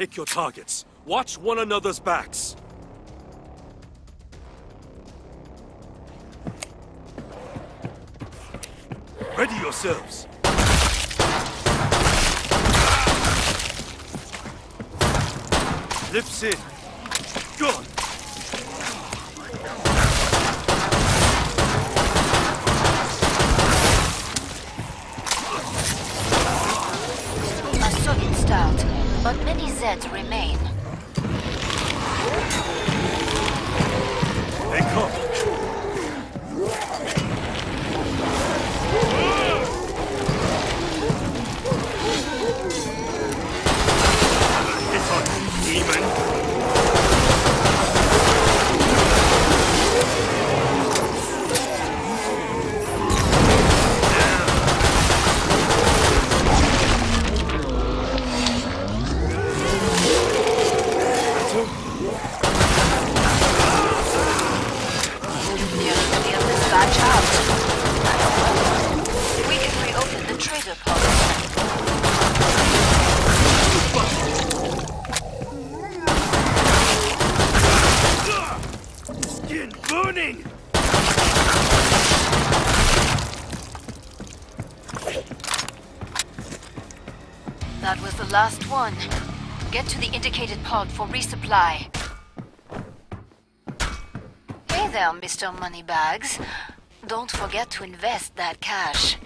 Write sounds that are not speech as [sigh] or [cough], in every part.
Pick your targets. Watch one another's backs. Ready yourselves. Lips in. But many Zeds remain. They come. Pod for resupply. Hey there, Mr. Moneybags. Don't forget to invest that cash.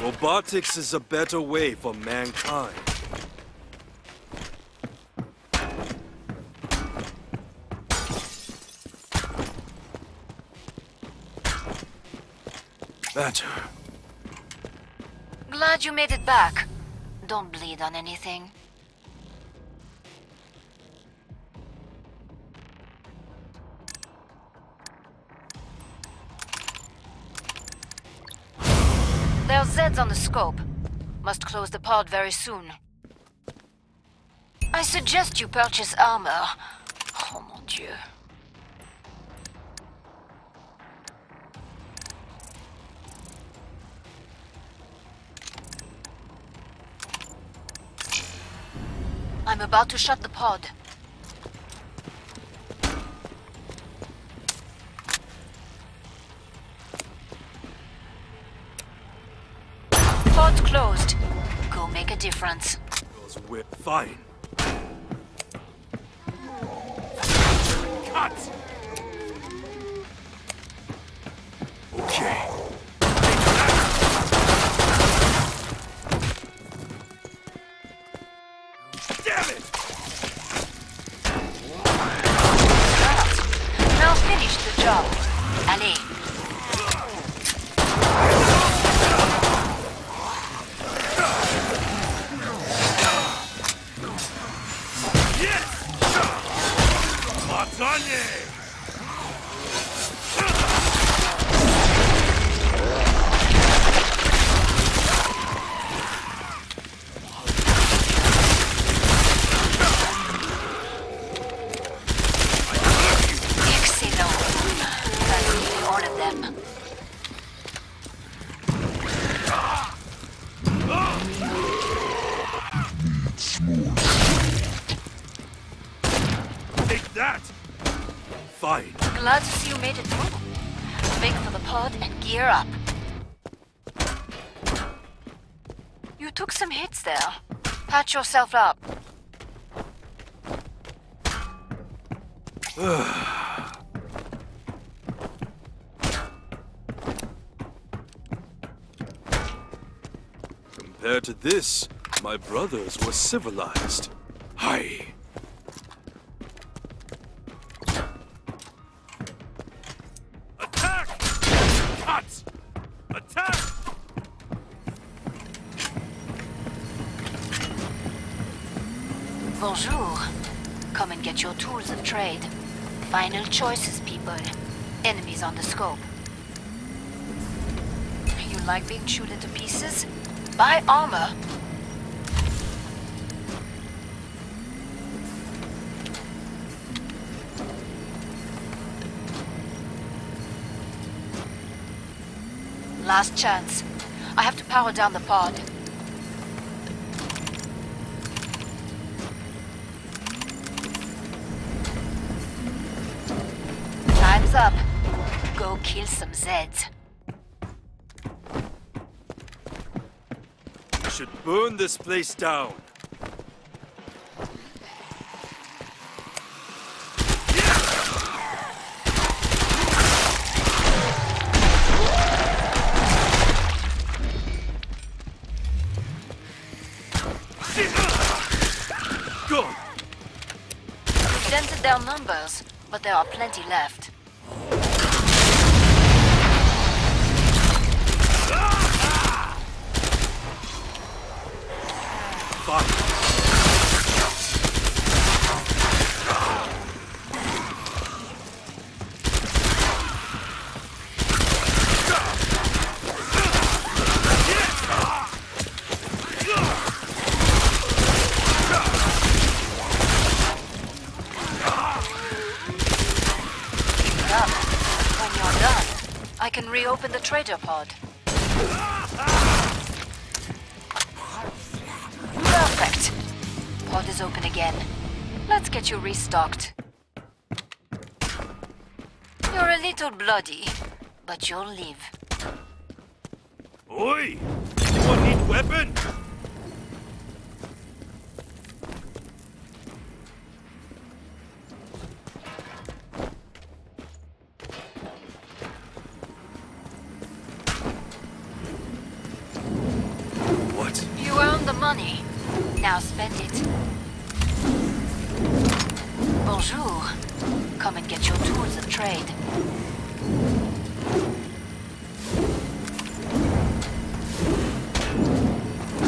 Robotics is a better way for mankind. Better. Glad you made it back. Don't bleed on anything. There are Zeds on the scope. Must close the pod very soon. I suggest you purchase armor. Oh mon dieu. About to shut the pod. Pod closed. Go make a difference. Fine. Cut! Yourself up. Compared to this, my brothers were civilized. Bonjour. Come and get your tools of trade. Final choices, people. Enemies on the scope. You like being chewed into pieces? Buy armor. Last chance. I have to power down the pod. Kill some Zeds. We should burn this place down. Go! We've dented their numbers, but there are plenty left. Fine. Keep it up. When you're done, I can reopen the trader pod. Perfect. Pod is open again. Let's get you restocked. You're a little bloody, but you'll live. Oi! Anyone need weapon? What? You earned the money. Now spend it. Bonjour. Come and get your tools of trade.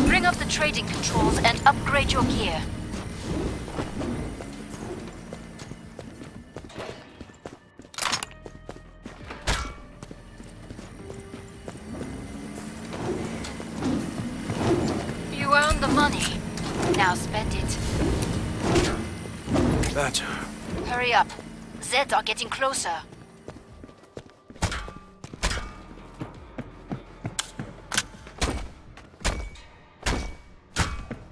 Bring up the trading controls and upgrade your gear. Closer.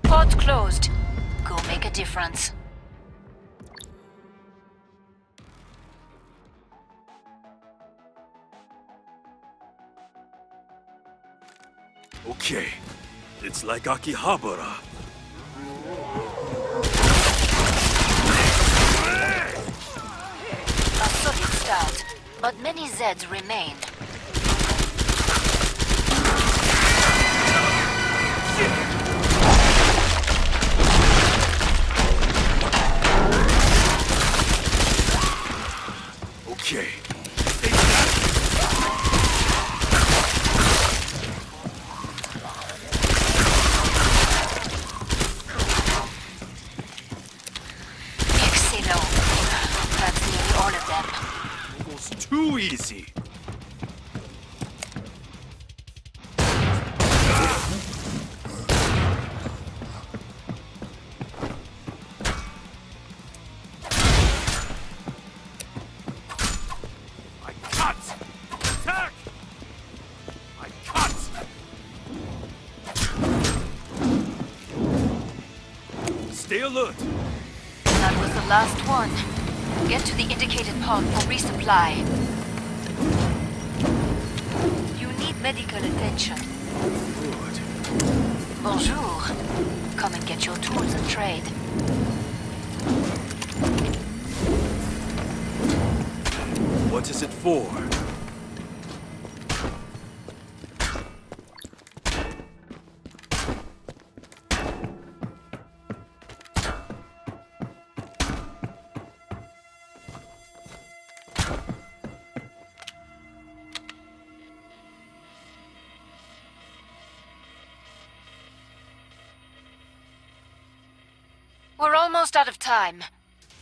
Pod closed. Go make a difference. Okay. It's like Akihabara. Many Zeds remain. You need medical attention. Good. Bonjour. Come and get your tools and trade. What is it for? Time.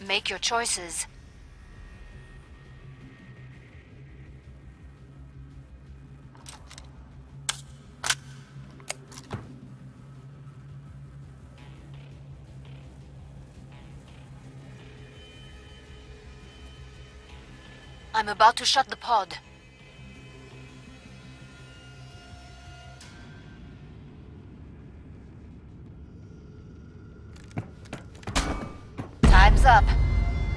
Make your choices. I'm about to shut the pod. Up.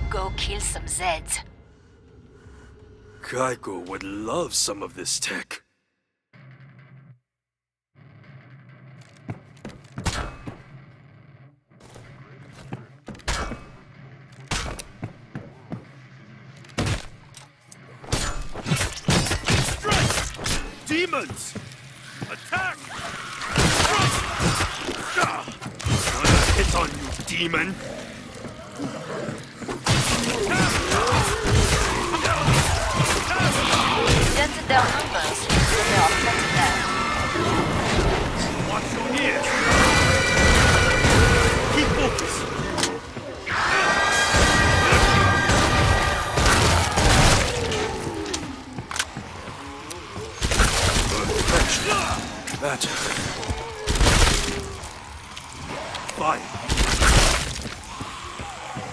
Go kill some Zeds. Kaiko would love some of this tech.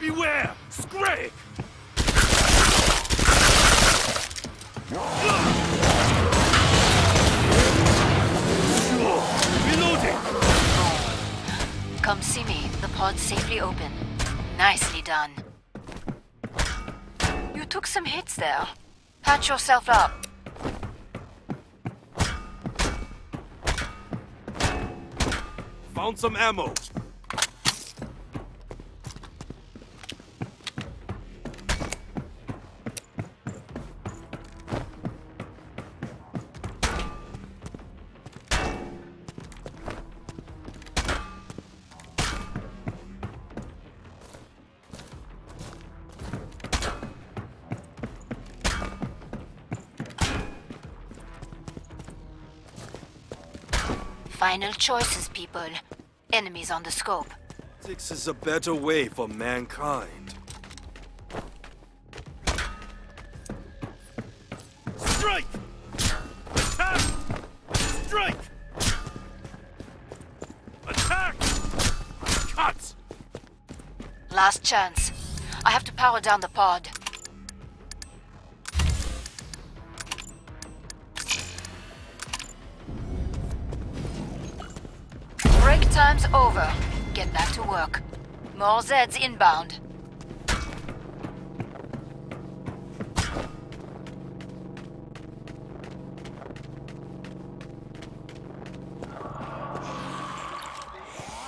Beware! Scrake! Come see me. The pod's safely open. Nicely done. You took some hits there. Patch yourself up. Some ammo. Final choices, people. Enemies on the scope. Six is a better way for mankind. Strike! Attack! Strike! Attack! Cut! Last chance. I have to power down the pod. Over. Get back to work. More Zeds inbound.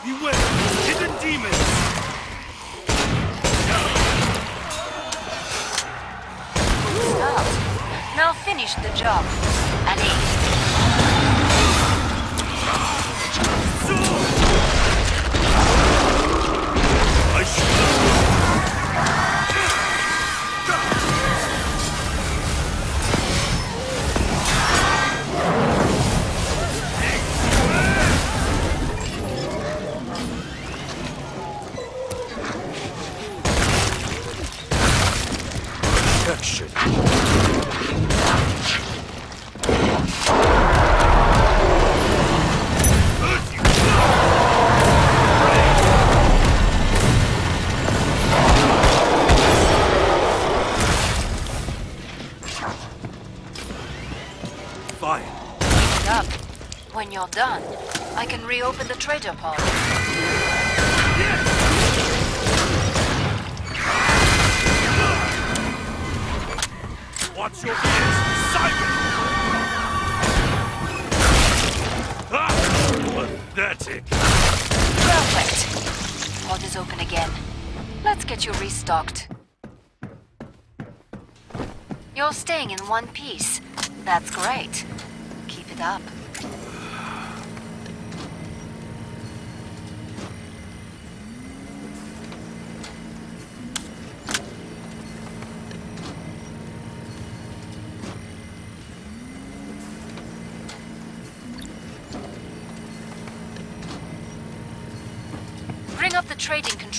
Beware! Hidden demons! Now finish the job. Allez. Trader pod.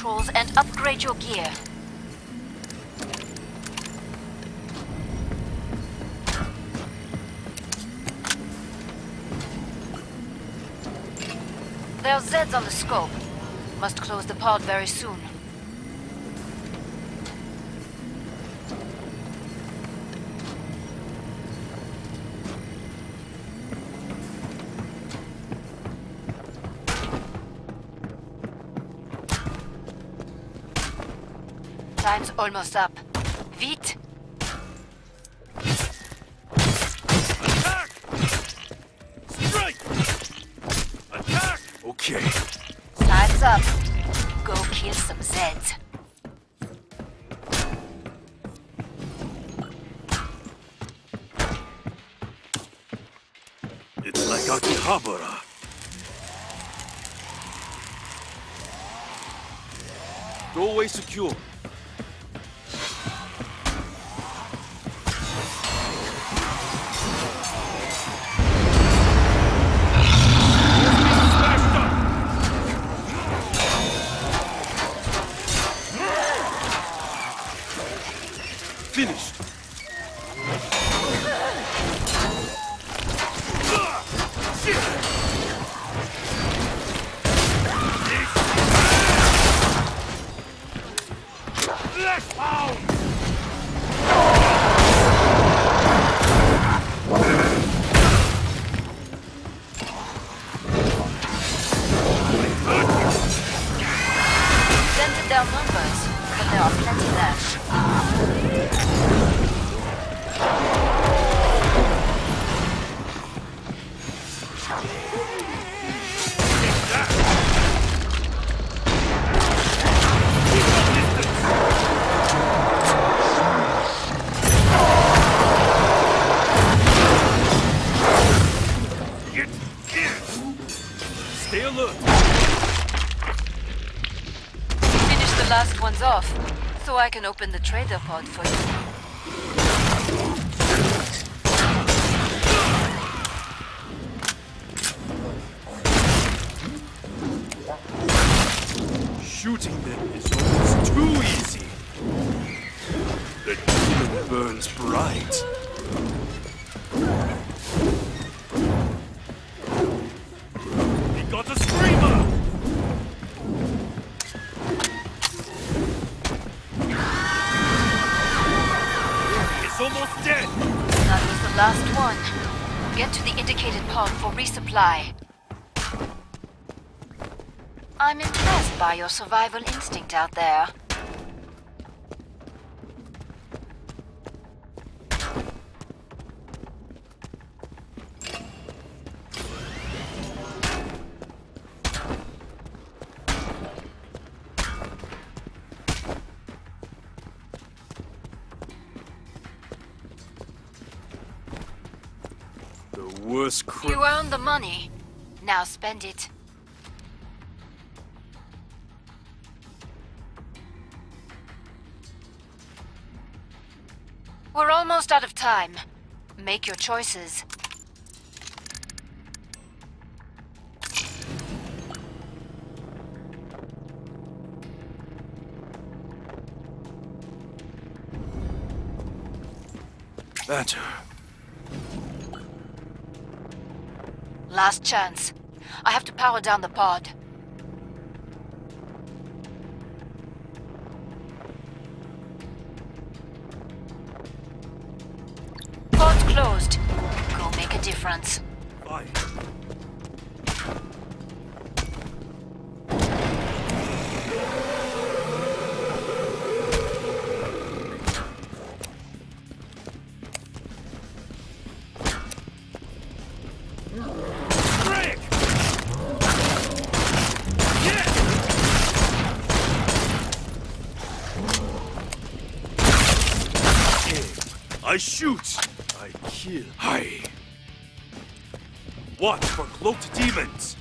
Controls and upgrade your gear. There's Zeds on the scope. Must close the pod very soon. Almost up. Open the trader pod for you. Shooting them is almost too easy. The demon burns bright. I'm impressed by your survival instinct out there. Make your choices. Better. Last chance. I have to power down the pod. Pod I shoot. I kill. I. Watch for cloaked demons.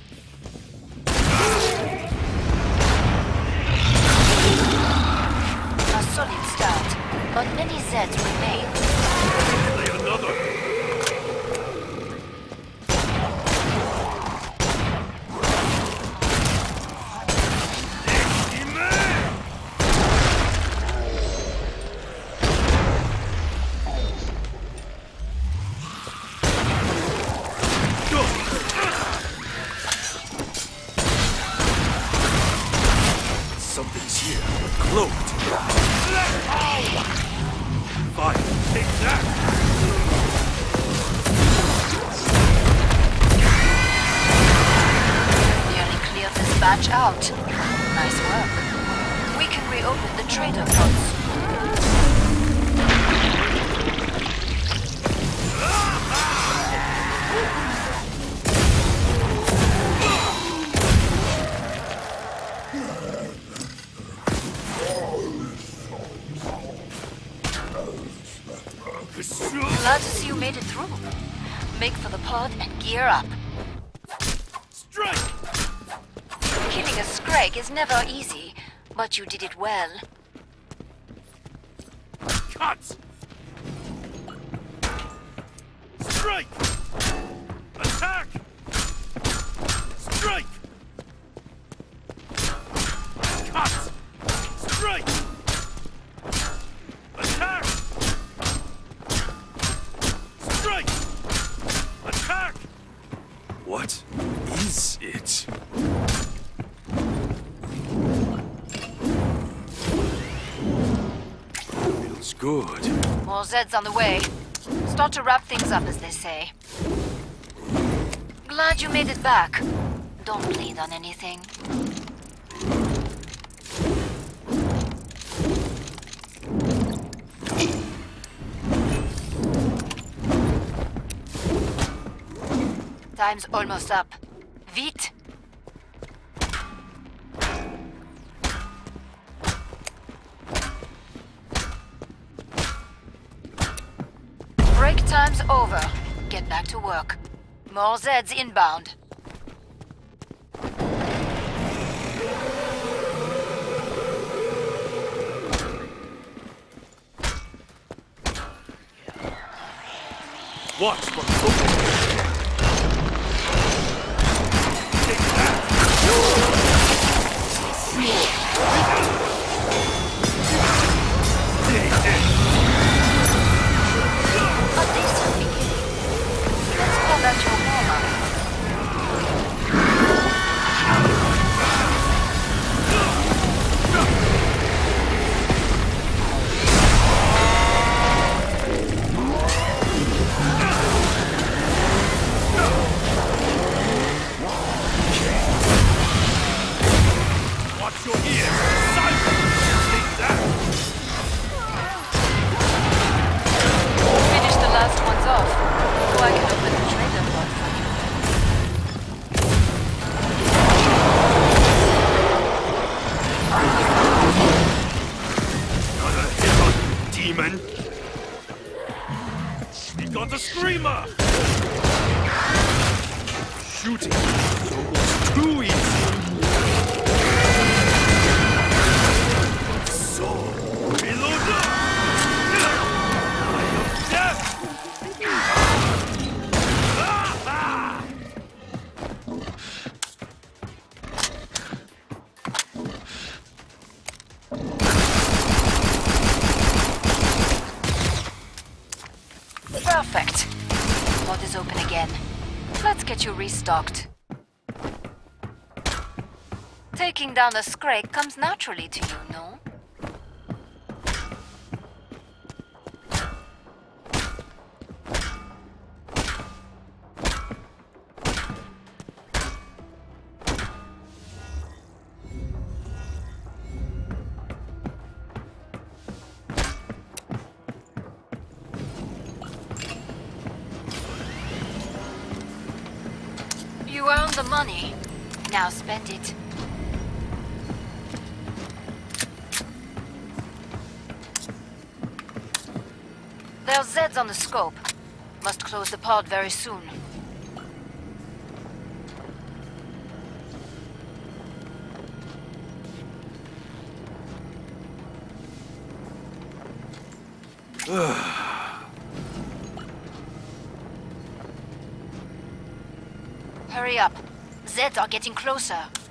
A solid start, but many Zeds remain. Lay another. Gear up. Strike! Killing a Scrake is never easy, but you did it well. On the way. Start to wrap things up, as they say. Glad you made it back. Don't bleed on anything. Time's almost up. Vite! Back to work. More Zeds inbound. Watch for trouble. Take that! Your ears! Silence! Take that! Finish the last ones off. So I can open the trader pod for you. Another hit on you, demon! Got the screamer! Pod is open again. Let's get you restocked. Taking down a Scrake comes naturally to you, no? Now spend it. There's Zeds on the scope. Must close the pod very soon. Are getting closer.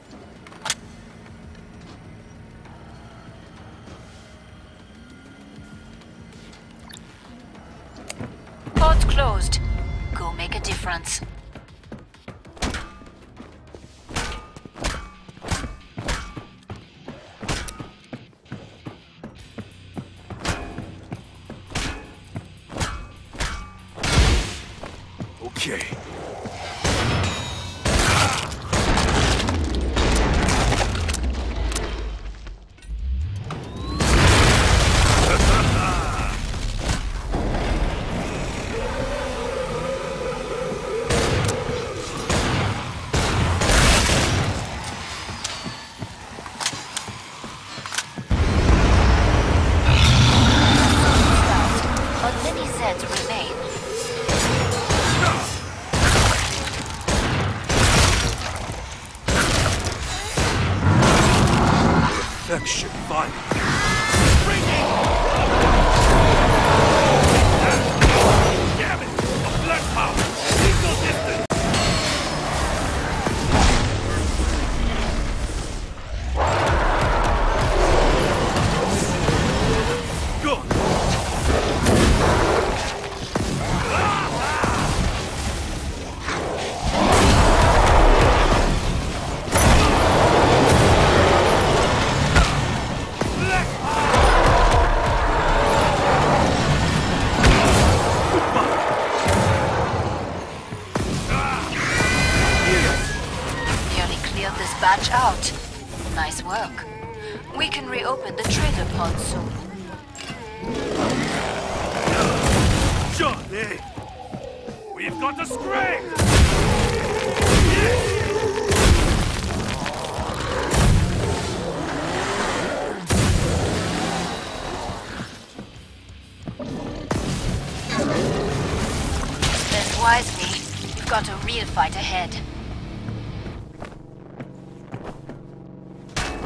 Fight ahead.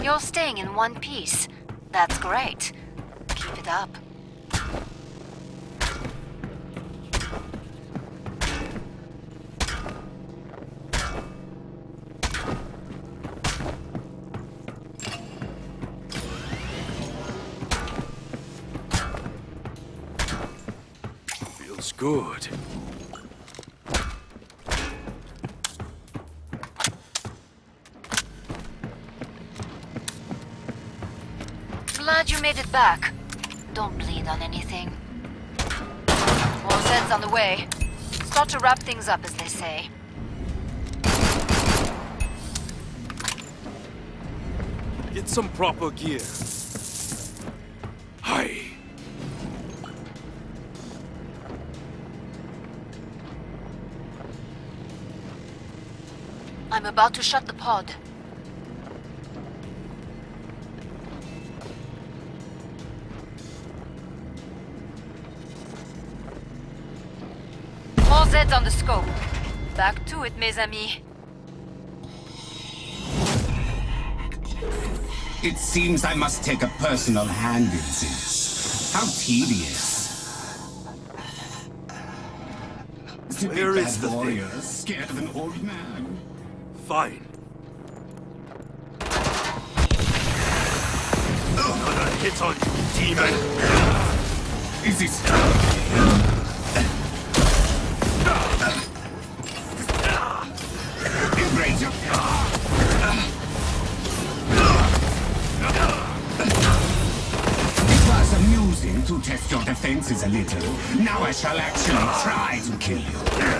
You're staying in one piece. That's great. Glad you made it back. Don't bleed on anything. More Zeds on the way. Start to wrap things up, as they say. Get some proper gear. Hi. I'm about to shut the pod. More on the scope. Back to it, mes amis. It seems I must take a personal hand in this. How tedious. Where is the thing? warrior scared of an old man? Fine. Oh, Gonna hit on you, demon! Is this... I shall actually try to kill you.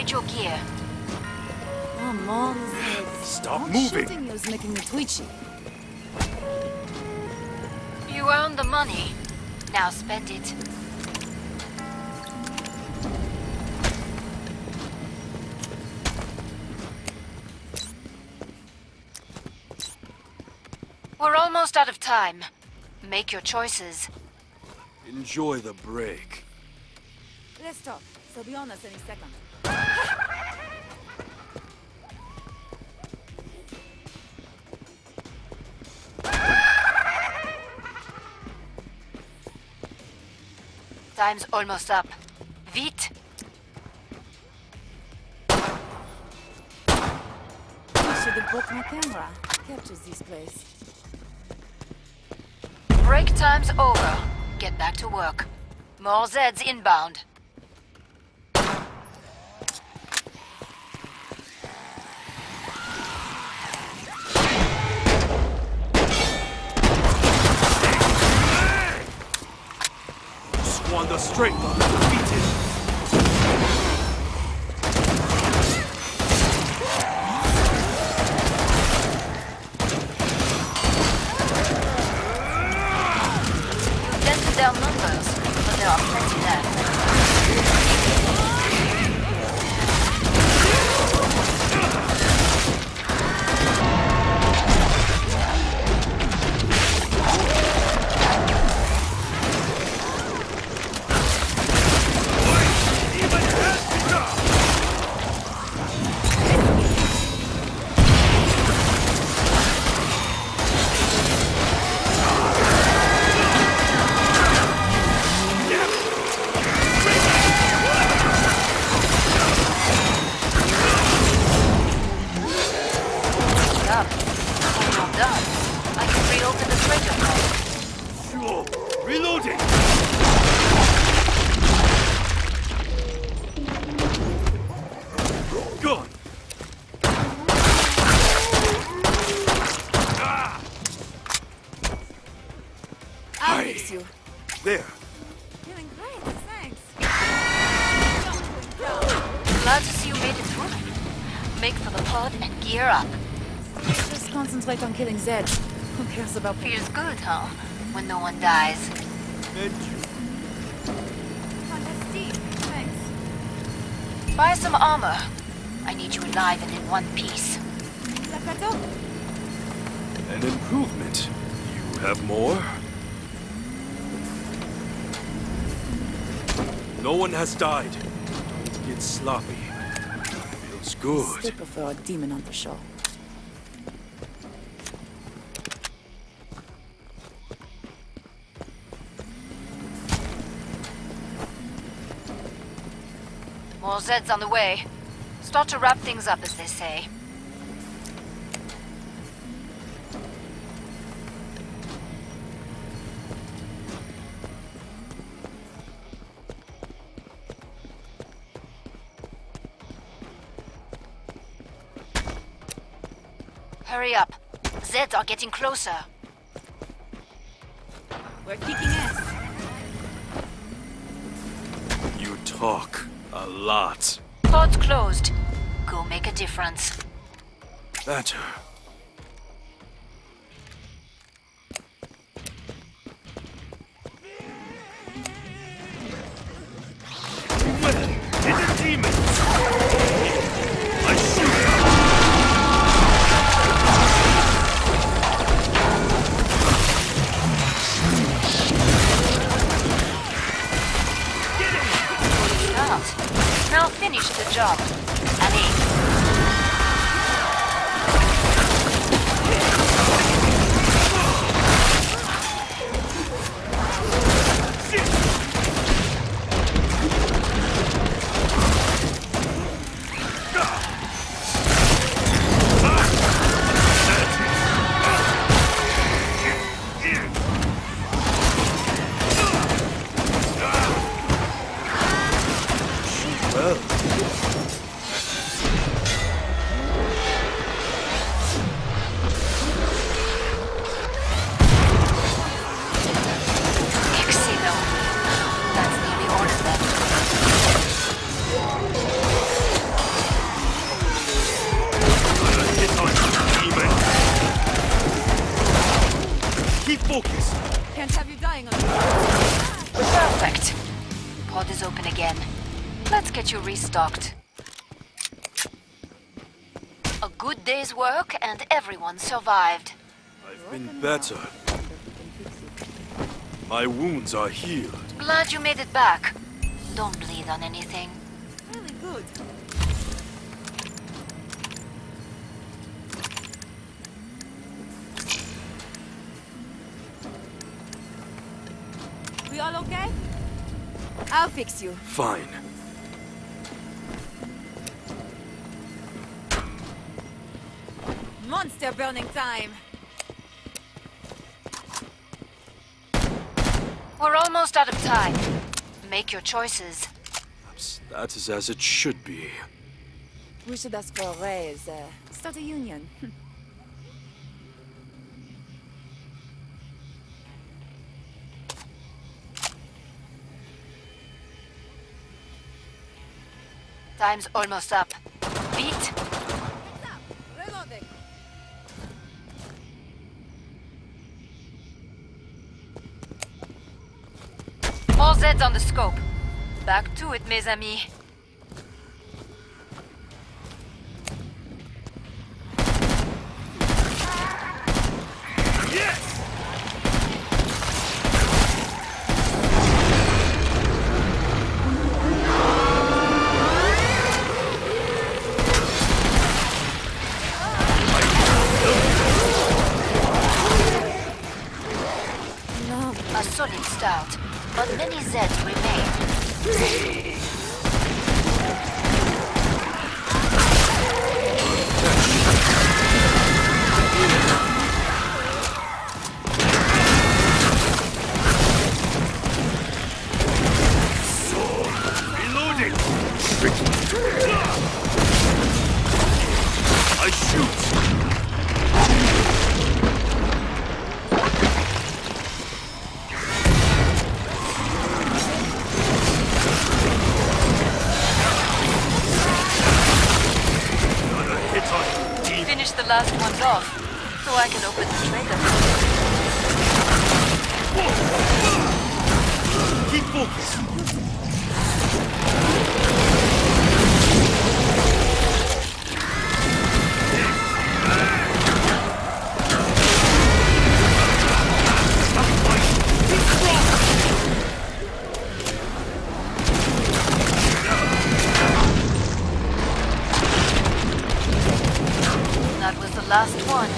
Upgrade your gear. Oh, mom's Stop Not moving! shooting you is making me twitchy. You earned the money. Now spend it. We're almost out of time. Make your choices. Enjoy the break. Let's stop. They'll be on us any second. Time's almost up. Vite! I should have brought my camera. Captures this place. Break time's over. Get back to work. More Zeds inbound. Squander strength. No one dies. And you. Thanks. Buy some armor. I need you alive and in one piece. An improvement. You have more? No one has died. Don't get sloppy. Feels good. good. prefer a demon on the show. Zeds on the way. Start to wrap things up, as they say. Hurry up. Zeds are getting closer. We're kicking ass. You talk a lot. Pod's closed. Go make a difference. Better. Wounds are healed. Glad you made it back. Don't bleed on anything. Really good. We all okay? I'll fix you. Fine. Monster burning time. We're almost out of time. Make your choices. Perhaps that is as it should be. We should ask for a raise. Uh, start a union. [laughs] Time's almost up. Beat? Zeds on the scope. Back to it, mes amis. Last one.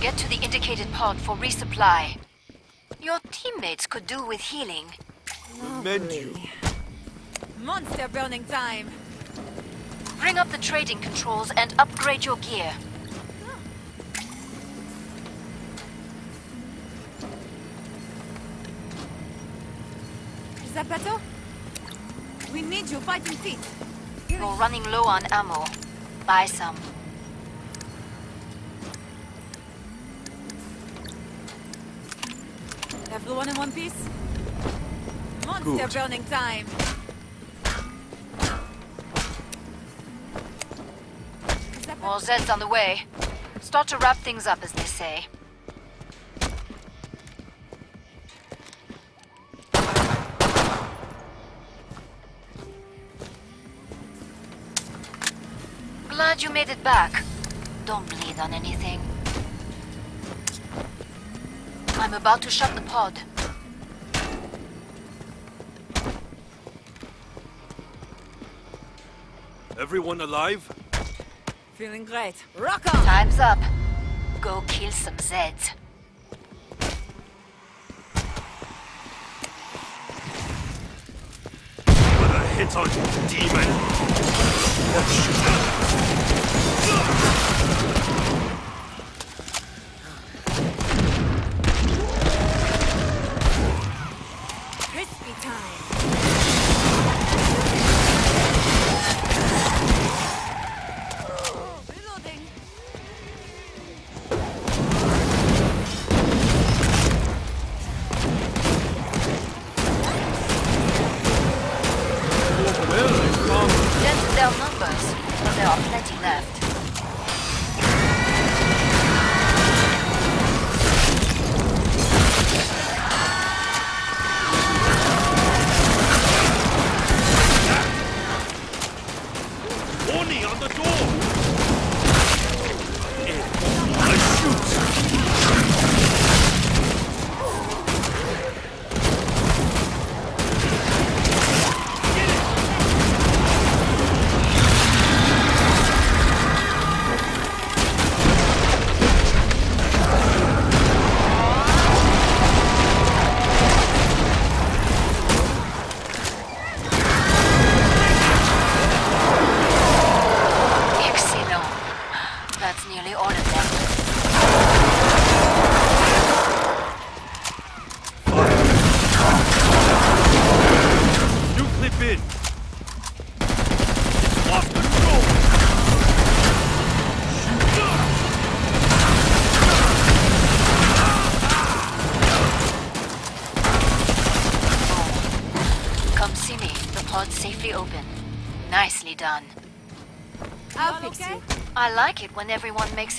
Get to the indicated pod for resupply. Your teammates could do with healing. Menu. Monster burning time. Bring up the trading controls and upgrade your gear. Is that better? We need you fighting feet. You're running low on ammo. Buy some. Everyone in one piece? Monster Good. burning time. Is More Zeds on the way. Start to wrap things up, as they say. Glad you made it back. Don't bleed on anything. I'm about to shut the pod. Everyone alive? Feeling great. Rock on! Time's up. Go kill some Zeds. What a hit on you, demon!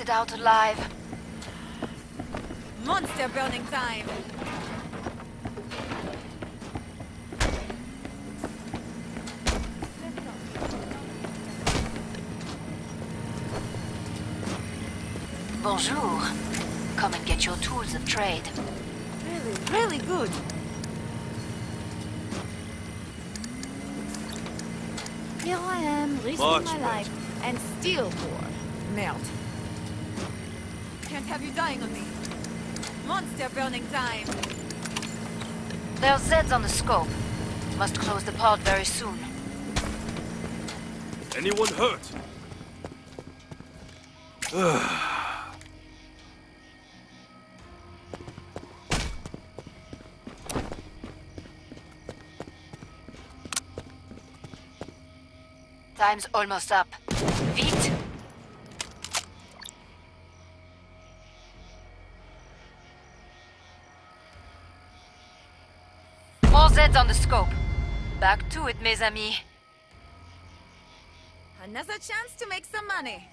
it out alive. Monster burning time! There are Zeds on the scope. Must close the pod very soon. Anyone hurt? [sighs] Time's almost up. Z's on the scope. Back to it, mes amis. Another chance to make some money.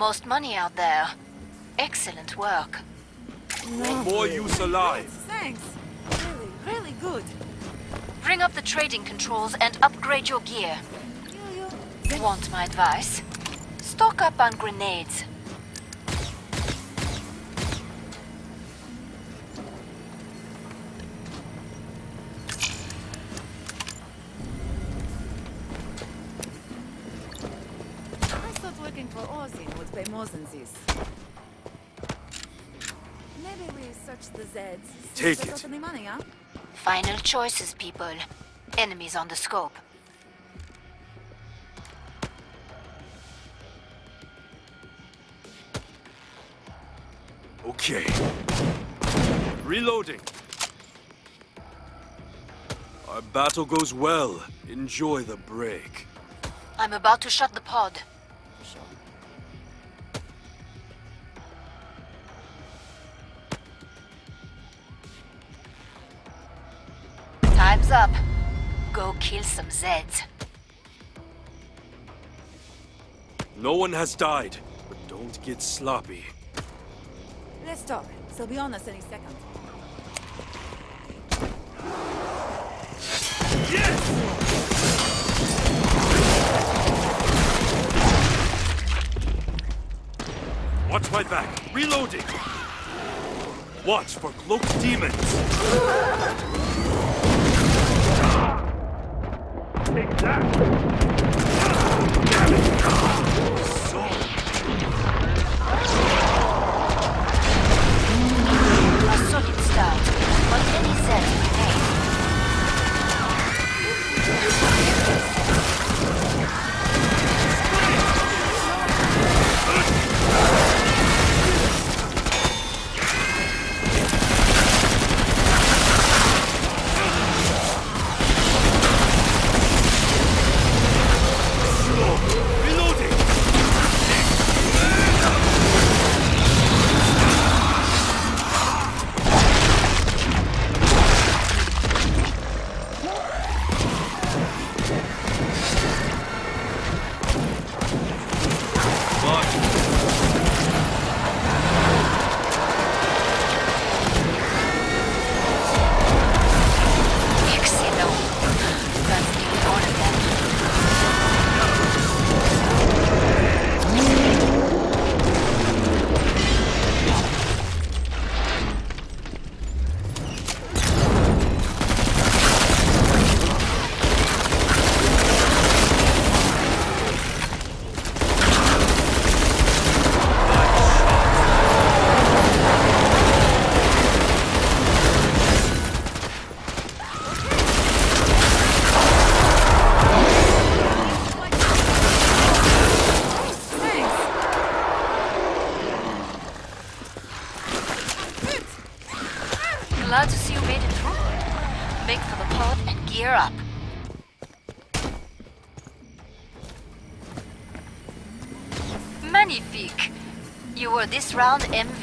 most money out there. Excellent work. No. More use alive. Thanks. Really, really good. Bring up the trading controls and upgrade your gear. You, you. Want my advice? Stock up on grenades. More than this. Maybe we search the Zeds. Take it. got Any money, huh? Final choices, people. Enemies on the scope. Okay. Reloading. Our battle goes well. Enjoy the break. I'm about to shut the pod. Kill some Zeds. No one has died, but don't get sloppy. Let's talk. They'll be on us any second. Yes! Watch my back. Reloading. Watch for cloaked demons. Take that. A round MVP,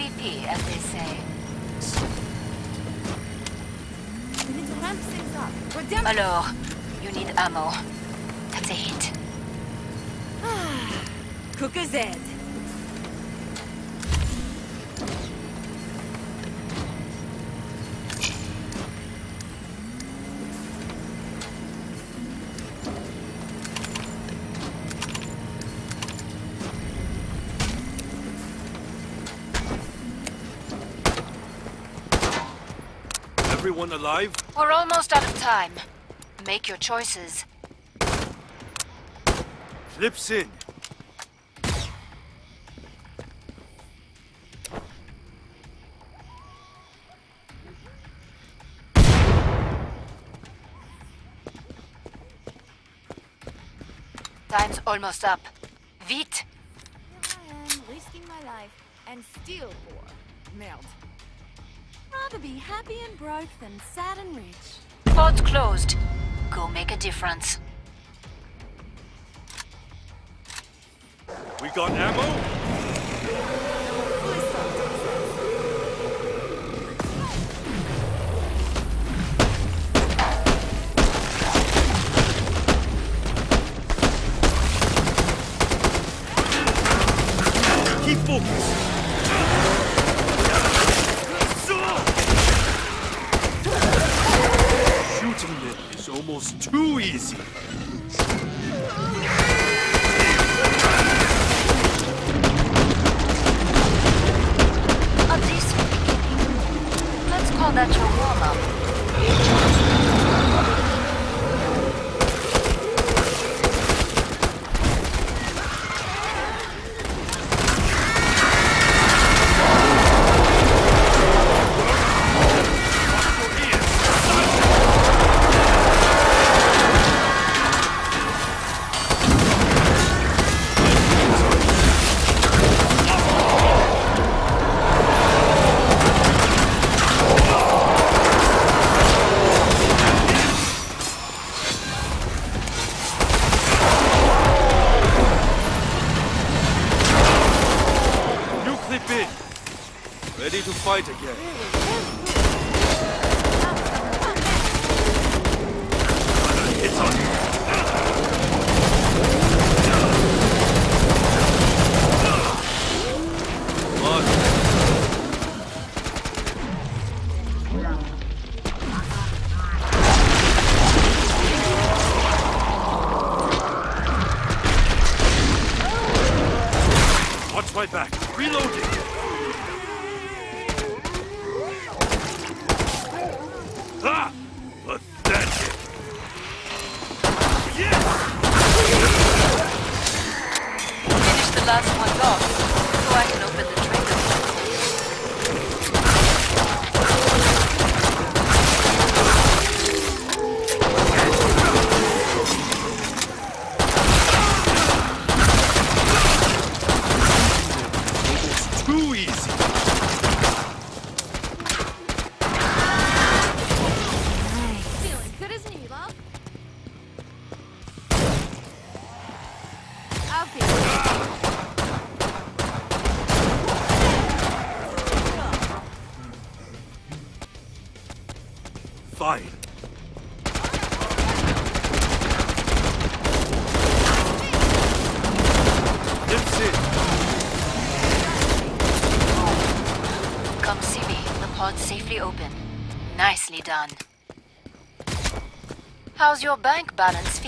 Everyone alive? We're almost out of time. Make your choices. Flips in. Time's almost up. Vite! Here I am, risking my life, and still poor. Melt. Rather be happy and broke than sad and rich. Pod's closed. Go make a difference. We got ammo?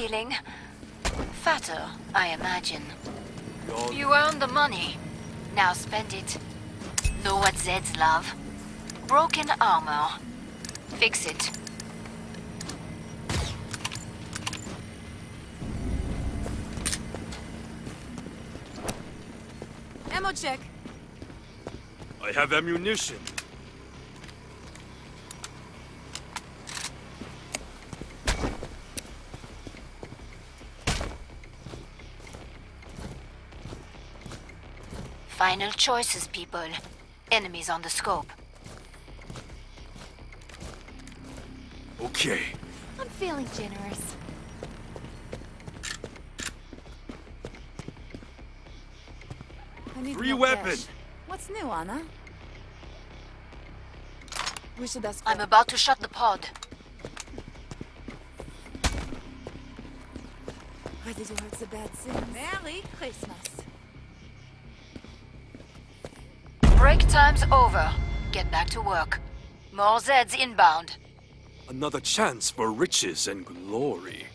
Feeling? Fatter, I imagine. Y'all You earned the money. Now spend it. Know what Zeds love? Broken armor. Fix it. Ammo check. I have ammunition. Final choices, people. Enemies on the scope. Okay. I'm feeling generous. I need Free more weapon. cash. What's new, Anna? We should ask. I'm about to shut the pod. Why did you hurt so bad, Sim? Merry Christmas. Break time's over. Get back to work. More Zeds inbound. Another chance for riches and glory.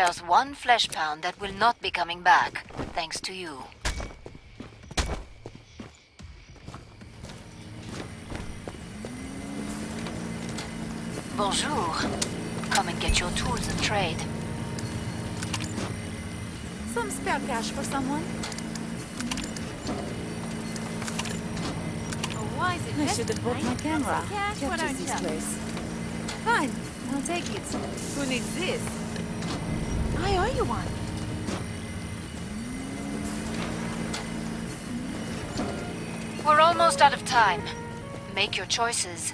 There's one Fleshpound that will not be coming back, thanks to you. Bonjour. Come and get your tools of trade. Some spare cash for someone? A wise I should have brought my camera. Cash, why Captures don't this you? place. Fine, I'll take it. Who needs this? Owe you one. We're almost out of time. Make your choices.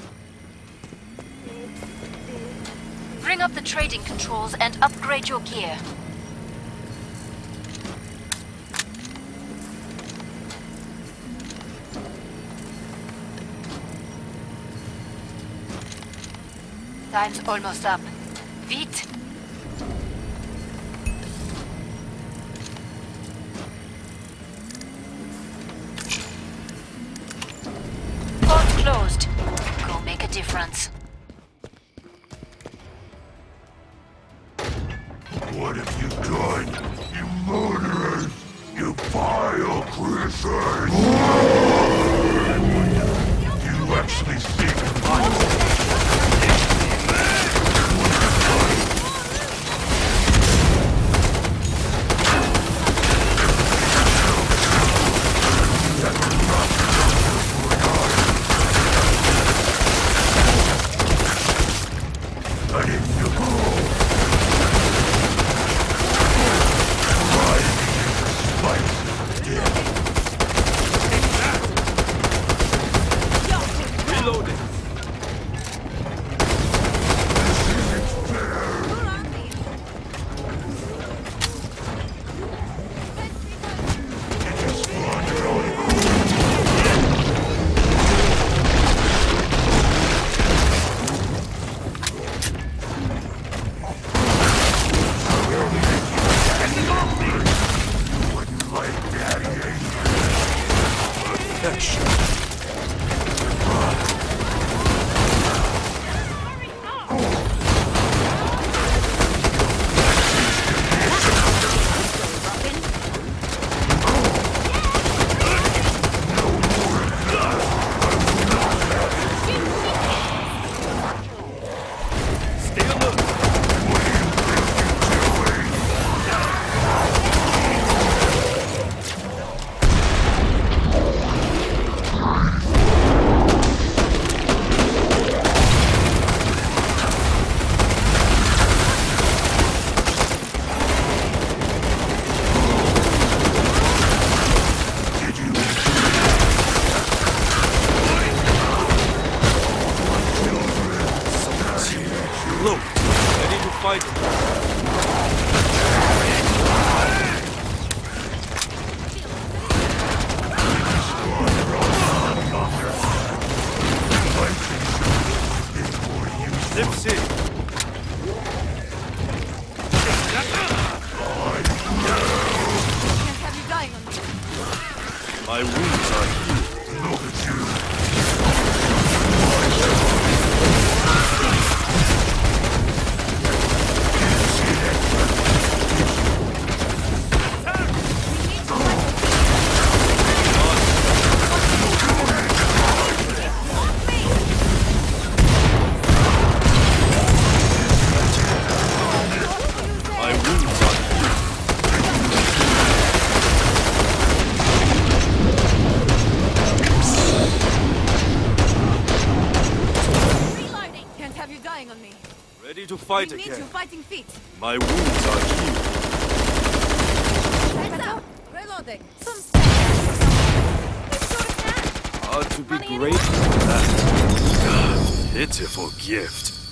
Bring up the trading controls and upgrade your gear. Time's almost up. Vite! Fight we need you fighting feet. My wounds are healed. Heads up. Reloading. Some spare cash for someone. This sort of cash. Hard to be Money grateful for that. Pitiful gift.